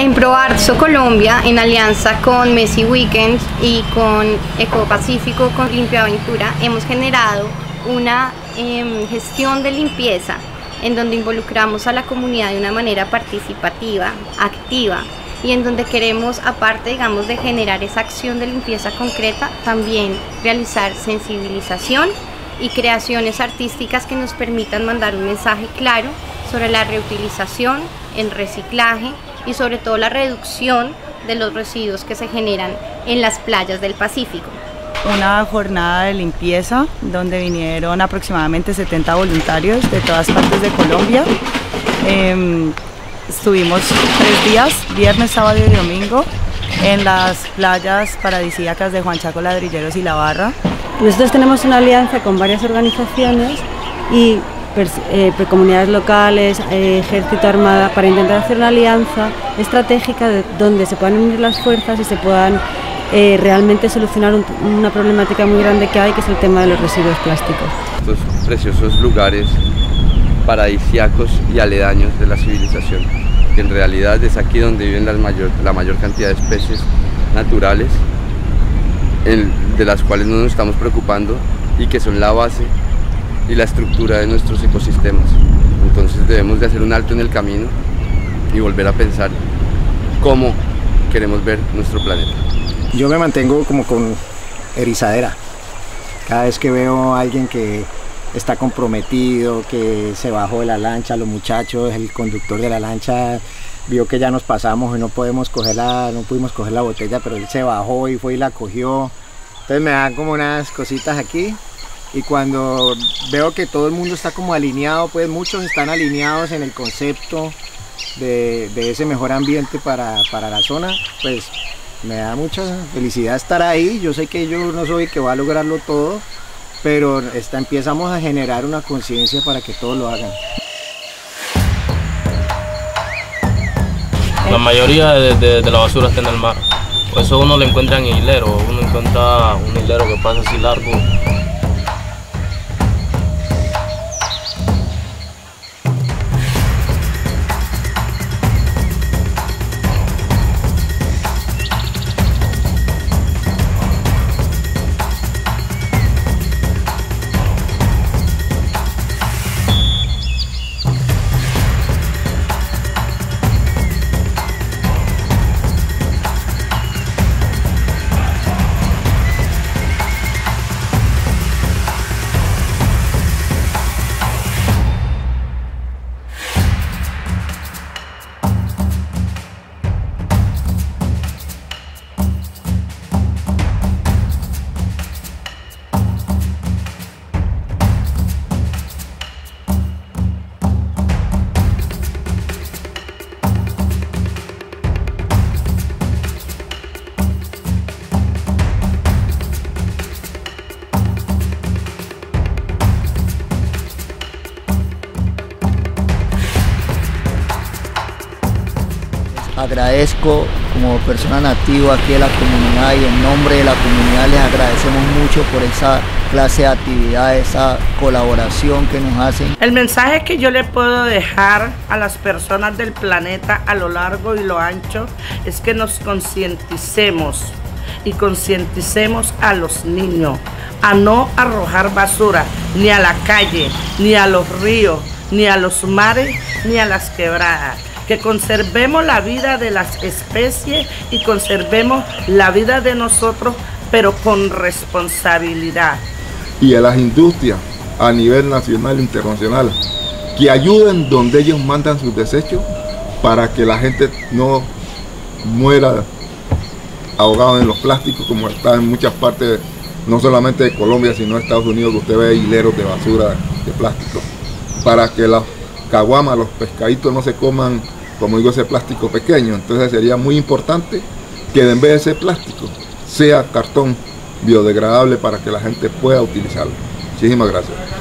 En ProArtso Colombia, en alianza con Messi Weekend y con Eco Pacífico, con Limpia Aventura, hemos generado una em, gestión de limpieza en donde involucramos a la comunidad de una manera participativa, activa, y en donde queremos, aparte, digamos, de generar esa acción de limpieza concreta, también realizar sensibilización y creaciones artísticas que nos permitan mandar un mensaje claro sobre la reutilización, el reciclaje y sobre todo la reducción de los residuos que se generan en las playas del Pacífico. Una jornada de limpieza donde vinieron aproximadamente 70 voluntarios de todas partes de Colombia. Em, estuvimos tres días, viernes, sábado y domingo, en las playas paradisíacas de Juan Chaco, Ladrilleros y La Barra. Nosotros tenemos una alianza con varias organizaciones y eh, comunidades locales, eh, ejército, armada, para intentar hacer una alianza estratégica donde se puedan unir las fuerzas y se puedan eh, realmente solucionar una problemática muy grande que hay, que es el tema de los residuos plásticos. Estos preciosos lugares paradisiacos y aledaños de la civilización, que en realidad es aquí donde viven la mayor, la mayor cantidad de especies naturales de las cuales no nos estamos preocupando y que son la base y la estructura de nuestros ecosistemas. Entonces debemos de hacer un alto en el camino y volver a pensar cómo queremos ver nuestro planeta. Yo me mantengo como con erizadera. Cada vez que veo a alguien que está comprometido, que se bajó de la lancha, los muchachos, el conductor de la lancha vio que ya nos pasamos y no podemos coger la, no pudimos coger la botella, pero él se bajó y fue y la cogió. Entonces me dan como unas cositas aquí y cuando veo que todo el mundo está como alineado, pues muchos están alineados en el concepto de, ese mejor ambiente para, la zona, pues me da mucha felicidad estar ahí. Yo sé que yo no soy que va a lograrlo todo, pero está, empezamos a generar una conciencia para que todos lo hagan. La mayoría de, la basura está en el mar. Eso uno lo encuentra en hilero, uno encuentra un hilero que pasa así largo agradezco como persona nativa aquí de la comunidad y en nombre de la comunidad les agradecemos mucho por esa clase de actividad, esa colaboración que nos hacen. El mensaje que yo le puedo dejar a las personas del planeta a lo largo y lo ancho es que nos concienticemos y concienticemos a los niños a no arrojar basura ni a la calle, ni a los ríos, ni a los mares, ni a las quebradas que conservemos la vida de las especies y conservemos la vida de nosotros, pero con responsabilidad. Y a las industrias a nivel nacional e internacional que ayuden donde ellos mandan sus desechos para que la gente no muera ahogado en los plásticos como está en muchas partes, no solamente de Colombia, sino de Estados Unidos, que usted ve hileros de basura de plástico, para que las caguamas, los pescaditos no se coman como digo, ese plástico pequeño. Entonces sería muy importante que en vez de ese plástico sea cartón biodegradable para que la gente pueda utilizarlo. Muchísimas gracias.